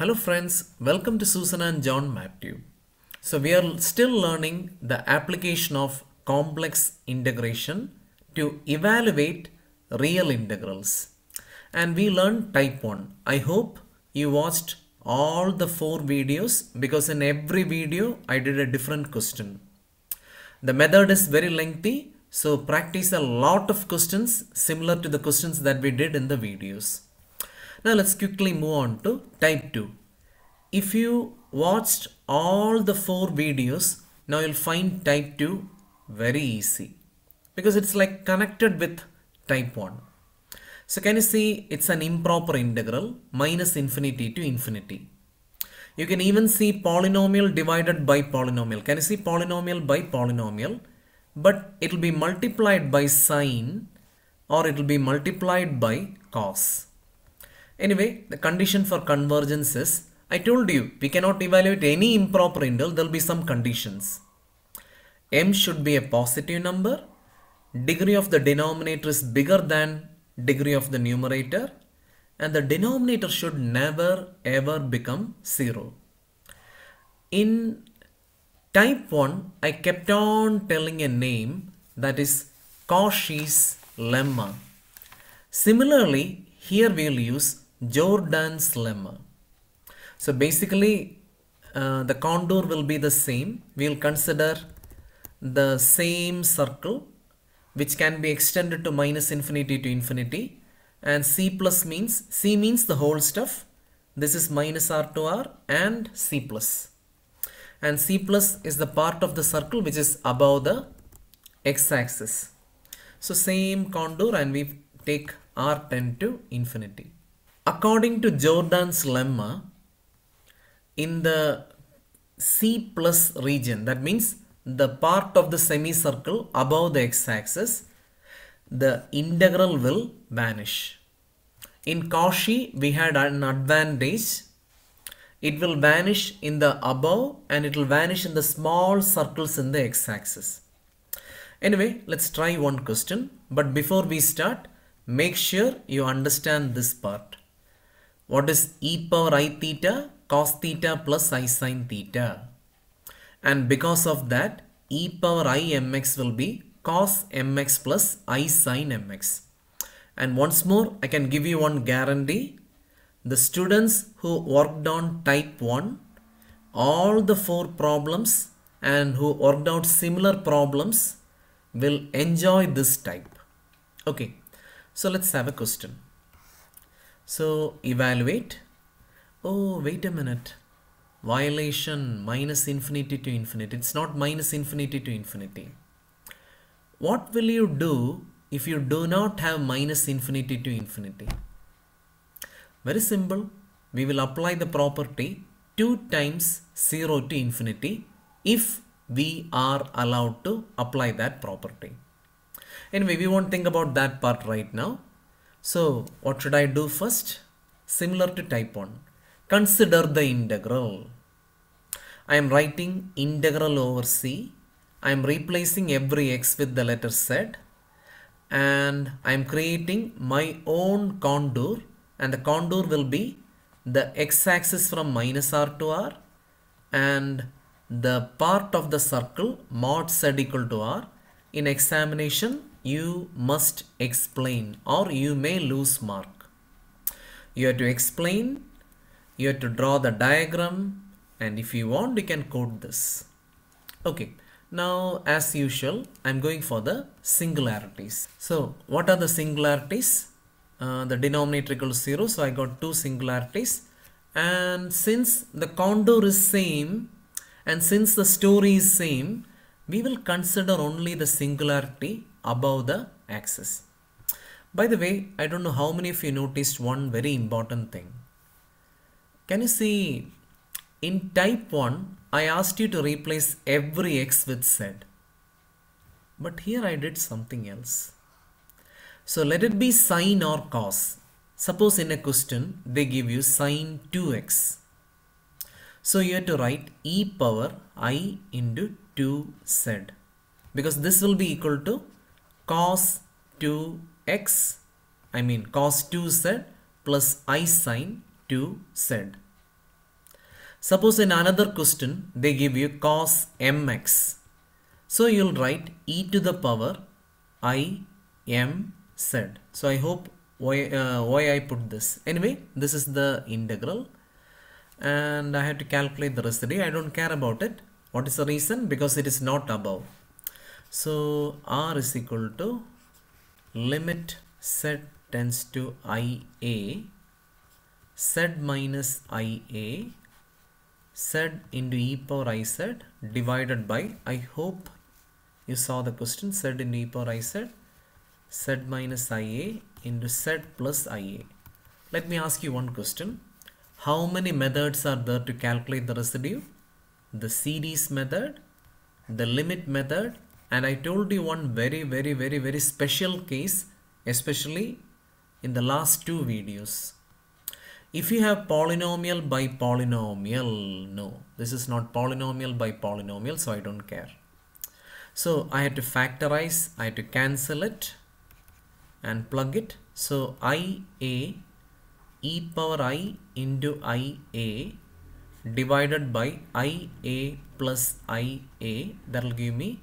Hello friends, welcome to Susan and John MathTube. So we are still learning the application of complex integration to evaluate real integrals. And we learned type 1. I hope you watched all the four videos because in every video I did a different question. The method is very lengthy so practice a lot of questions similar to the questions that we did in the videos. Now let's quickly move on to type 2. If you watched all the four videos, now you'll find type 2 very easy because it's like connected with type 1. So can you see it's an improper integral minus infinity to infinity. You can even see polynomial divided by polynomial. Can you see polynomial by polynomial? But it will be multiplied by sine or it will be multiplied by cos. Anyway, the condition for convergence is, I told you, we cannot evaluate any improper integral, there will be some conditions. m should be a positive number, degree of the denominator is bigger than degree of the numerator, and the denominator should never ever become 0. In type 1, I kept on telling a name that is Cauchy's lemma. Similarly, here we will use Jordan's lemma. So basically, uh, the contour will be the same. We will consider the same circle which can be extended to minus infinity to infinity and C plus means C means the whole stuff. This is minus R to R and C plus. And C plus is the part of the circle which is above the x-axis. So same contour and we take R tend to infinity. According to Jordan's lemma, in the C plus region, that means the part of the semicircle above the x-axis, the integral will vanish. In Cauchy, we had an advantage. It will vanish in the above and it will vanish in the small circles in the x-axis. Anyway, let's try one question. But before we start, make sure you understand this part. What is e power i theta? Cos theta plus i sine theta. And because of that, e power i mx will be cos mx plus i sine mx. And once more, I can give you one guarantee. The students who worked on type 1, all the four problems and who worked out similar problems will enjoy this type. Okay, so let's have a question. So evaluate. Oh, wait a minute. Violation minus infinity to infinity. It's not minus infinity to infinity. What will you do if you do not have minus infinity to infinity? Very simple. We will apply the property 2 times 0 to infinity if we are allowed to apply that property. Anyway, we won't think about that part right now. So, what should I do first? Similar to type 1. Consider the integral. I am writing integral over c. I am replacing every x with the letter z and I am creating my own contour and the contour will be the x-axis from minus r to r and the part of the circle mod z equal to r. In examination you must explain or you may lose mark. You have to explain, you have to draw the diagram and if you want you can code this. Okay, now as usual I'm going for the singularities. So what are the singularities? Uh, the denominator equals 0 so I got two singularities and since the contour is same and since the story is same we will consider only the singularity above the axis. By the way, I don't know how many of you noticed one very important thing. Can you see in type 1, I asked you to replace every x with z. But here I did something else. So let it be sine or cos. Suppose in a question they give you sine 2x. So you have to write e power i into 2z because this will be equal to cos 2x I mean cos 2z plus i sine 2z Suppose in another question they give you cos mx. So you'll write e to the power i m z. So I hope why, uh, why I put this. Anyway, this is the integral and I have to calculate the residue. I don't care about it. What is the reason? Because it is not above. So r is equal to limit z tends to ia z minus ia z into e power i z divided by I hope you saw the question z into e power i z z minus ia into z plus ia. Let me ask you one question. How many methods are there to calculate the residue? The series method, the limit method and I told you one very very very very special case especially in the last two videos. If you have polynomial by polynomial, no, this is not polynomial by polynomial, so I don't care. So I had to factorize, I had to cancel it and plug it. So IA e power i into IA divided by IA plus IA that will give me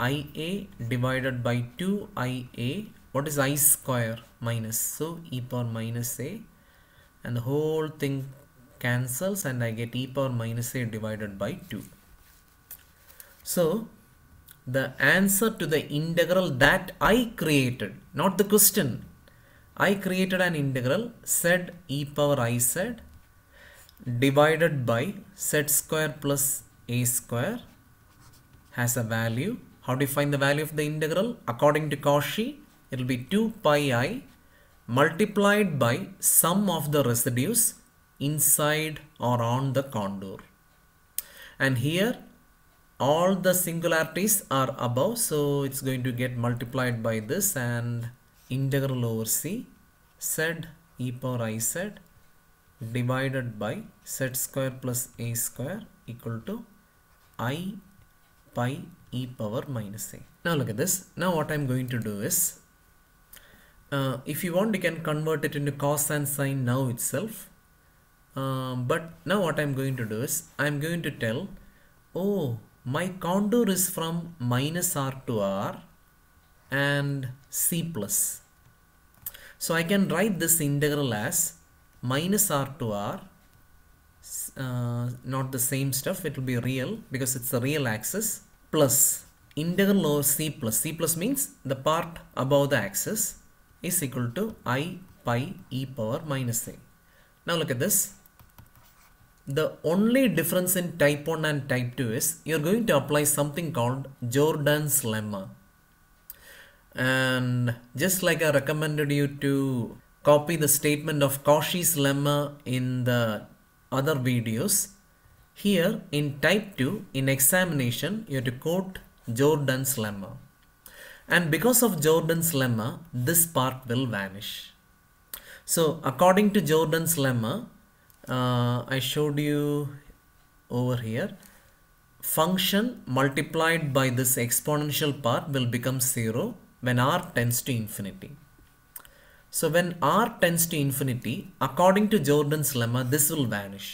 IA divided by 2IA what is i square minus so e power minus a and the whole thing cancels and I get e power minus a divided by 2. So the answer to the integral that I created, not the question. I created an integral z e power i z divided by z square plus a square has a value. How you find the value of the integral? According to Cauchy, it will be 2 pi i multiplied by sum of the residues inside or on the contour. And here all the singularities are above so it's going to get multiplied by this and integral over c z e power i z divided by z square plus a square equal to i pi e power minus a. Now look at this. Now what I'm going to do is uh, if you want you can convert it into cos and sine now itself um, but now what I'm going to do is I'm going to tell oh my contour is from minus r to r and c plus so I can write this integral as minus r to r uh, not the same stuff it will be real because it's the real axis plus integral over c plus. C plus means the part above the axis is equal to i pi e power minus a. Now look at this. The only difference in type 1 and type 2 is you're going to apply something called Jordan's lemma. And just like I recommended you to copy the statement of Cauchy's lemma in the other videos, here in type 2 in examination you have to quote Jordan's lemma. And because of Jordan's lemma, this part will vanish. So according to Jordan's lemma, uh, I showed you over here function multiplied by this exponential part will become 0 when r tends to infinity. So when r tends to infinity according to Jordan's lemma this will vanish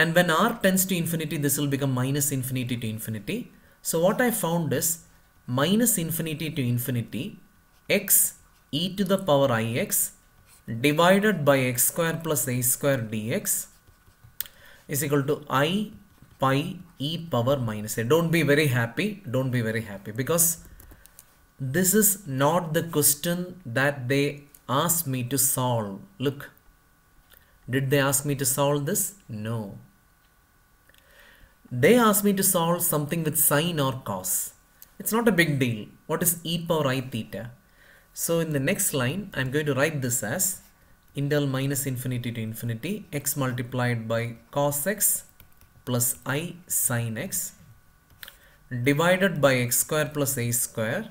and when r tends to infinity this will become minus infinity to infinity. So what I found is minus infinity to infinity x e to the power ix divided by x square plus a square dx is equal to i pi e power minus a. Don't be very happy. Don't be very happy because this is not the question that they asked me to solve. Look, did they ask me to solve this? No. They asked me to solve something with sine or cos. It's not a big deal. What is e power i theta? So in the next line, I'm going to write this as integral minus infinity to infinity x multiplied by cos x plus i sine x divided by x square plus a square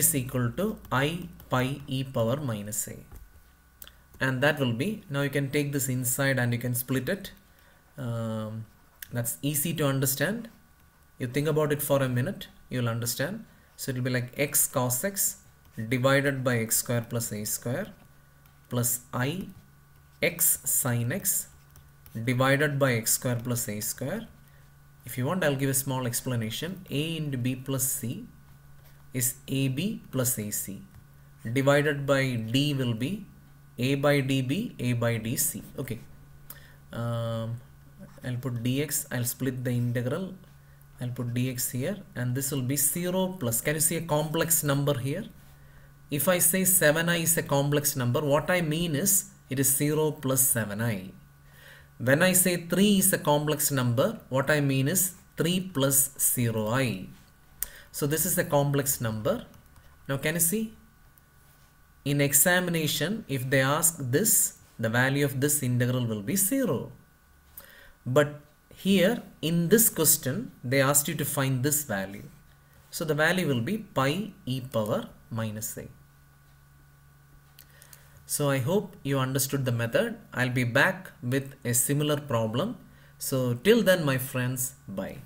is equal to i pi e power minus a and that will be now you can take this inside and you can split it um, that's easy to understand you think about it for a minute you'll understand so it will be like x cos x divided by x square plus a square plus i x sin x divided by x square plus a square. If you want, I'll give a small explanation. a into b plus c is ab plus ac divided by d will be a by db, a by dc. Okay. Um, I'll put dx, I'll split the integral. I'll put dx here and this will be 0 plus. Can you see a complex number here? If I say 7i is a complex number, what I mean is it is 0 plus 7i. When I say 3 is a complex number, what I mean is 3 plus 0i. So this is a complex number. Now can you see? In examination, if they ask this, the value of this integral will be 0. But here in this question, they asked you to find this value. So the value will be pi e power minus a. So I hope you understood the method. I'll be back with a similar problem. So till then my friends, bye.